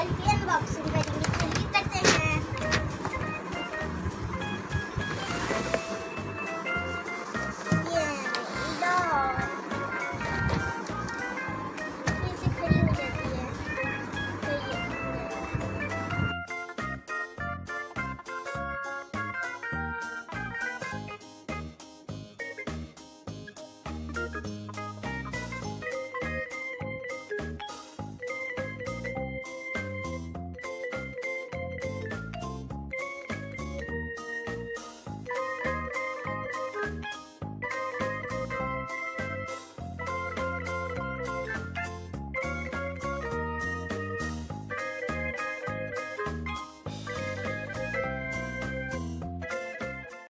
al 100 boxing.